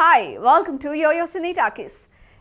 Hi welcome to YoYo Cine Talkies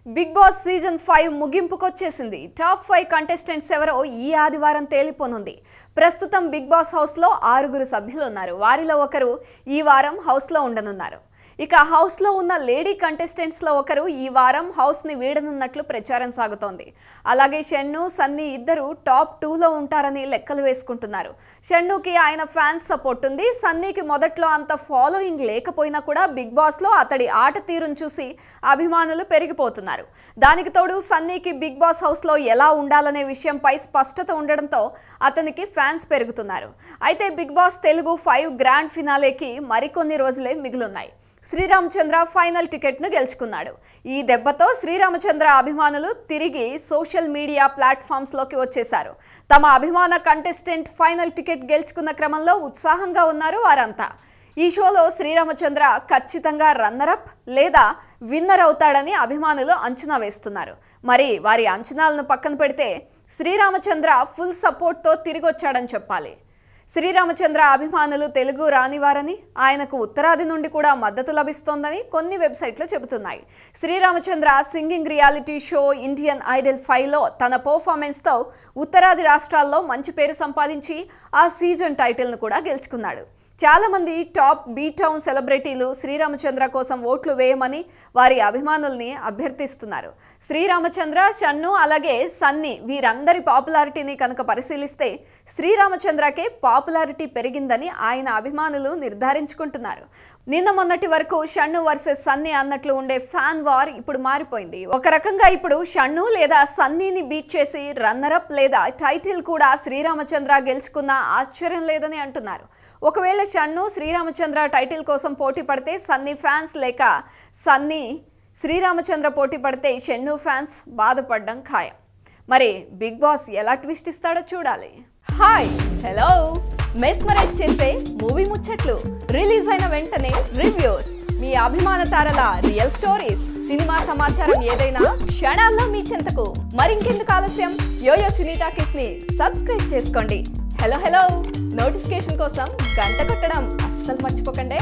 Bigg Boss season five ముగింపుకొచ్చేసింది. Top five contestants ఎవరో ఈ ఆదివారం తేలిపోనుంది. ప్రస్తుతం big boss హౌస్లో ఆరుగురు సభ్యులు ఉన్నారు వారిలో ఒకరు ఈ వారం హౌస్లో ఉండనున్నారు. ఇక హౌస్లో ఉన్న లేడీ కంటెస్టెంట్స్లో ఒకరు ఈ వారం హౌస్ని వీడనున్నట్లు ప్రచారం సాగుతోంది. అలాగే షన్ను సన్నీ ఇద్దరు టాప్ టూలో ఉంటారని లెక్కలు వేసుకుంటున్నారు. షన్నుకి ఆయన ఫ్యాన్స్ సపోర్ట్ ఉంది. సన్నీకి మొదట్లో అంత ఫాలోయింగ్ లేకపోయినా కూడా బిగ్ బాస్లో అతడి ఆట తీరును చూసి అభిమానులు పెరిగిపోతున్నారు. దానికి తోడు సన్నీకి బిగ్ బాస్ హౌస్లో ఎలా ఉండాలనే విషయంపై స్పష్టత ఉండడంతో అతనికి ఫ్యాన్స్ పెరుగుతున్నారు. అయితే Bigg Boss Telugu five grand ఫినాలేకి మరికొన్ని రోజులే మిగిలున్నాయి. శ్రీరామచంద్ర ఫైనల్ టికెట్ను గెలుచుకున్నాడు. ఈ దెబ్బతో శ్రీరామచంద్ర అభిమానులు తిరిగి సోషల్ మీడియా ప్లాట్ఫామ్స్లోకి వచ్చేశారు. తమ అభిమాన కంటెస్టెంట్ ఫైనల్ టికెట్ గెలుచుకున్న క్రమంలో ఉత్సాహంగా ఉన్నారు వారంతా. ఈ షోలో శ్రీరామచంద్ర ఖచ్చితంగా రన్నరప్ లేదా విన్నర్ అవుతాడని అభిమానులు అంచనా వేస్తున్నారు. మరి వారి అంచనాలను పక్కన పెడితే శ్రీరామచంద్ర ఫుల్ సపోర్ట్తో తిరిగొచ్చాడని చెప్పాలి. శ్రీరామచంద్ర అభిమానులు తెలుగు రానివారని ఆయనకు ఉత్తరాది నుండి కూడా మద్దతు లభిస్తోందని కొన్ని వెబ్సైట్లు చెబుతున్నాయి. Sreeramachandra singing reality show Indian Idol ఫైవ్లో తన పర్ఫార్మెన్స్తో ఉత్తరాది రాష్ట్రాల్లో మంచి పేరు సంపాదించి ఆ సీజన్ టైటిల్ను కూడా గెలుచుకున్నాడు. చాలామంది టాప్ బీ టౌన్ సెలబ్రిటీలు శ్రీరామచంద్ర కోసం ఓట్లు వేయమని వారి అభిమానుల్ని అభ్యర్థిస్తున్నారు. శ్రీరామచంద్ర చన్ను అలాగే సన్నీ వీరందరి పాపులారిటీని కనుక పరిశీలిస్తే శ్రీరామచంద్రకే పాపులారిటీ పెరిగిందని ఆయన అభిమానులు నిర్ధారించుకుంటున్నారు. నిన్న మొన్నటి వరకు షన్ను వర్సెస్ సన్నీ అన్నట్లు ఉండే ఫ్యాన్ వార్ ఇప్పుడు మారిపోయింది. ఒక రకంగా ఇప్పుడు షన్ను లేదా సన్నీని బీట్ చేసి రన్నరప్ లేదా టైటిల్ కూడా శ్రీరామచంద్ర గెలుచుకున్న ఆశ్చర్యం లేదని అంటున్నారు. ఒకవేళ షన్ను శ్రీరామచంద్ర టైటిల్ కోసం పోటీ పడితే సన్నీ ఫ్యాన్స్ లేక సన్నీ శ్రీరామచంద్ర పోటీ పడితే షన్ను ఫ్యాన్స్ బాధపడడం ఖాయం. మరి బిగ్ బాస్ ఎలా ట్విస్ట్ ఇస్తాడో చూడాలి. Hi hello. మెస్మరైజ్ చేసే మూవీ ముచ్చట్లు రిలీజ్ అయిన వెంటనే రివ్యూస్. మీ అభిమాన తారల రియల్ స్టోరీస్ సినిమా సమాచారం ఏదైనా క్షణాల్లో మీ చెంతకు మరింకెందుకు ఆలస్యం? యోయో సినీ టాకీస్ని సబ్స్క్రైబ్ చేసుకోండి. Hello hello. నోటిఫికేషన్ కోసం గంట కొట్టడం అస్సలు మర్చిపోకండి.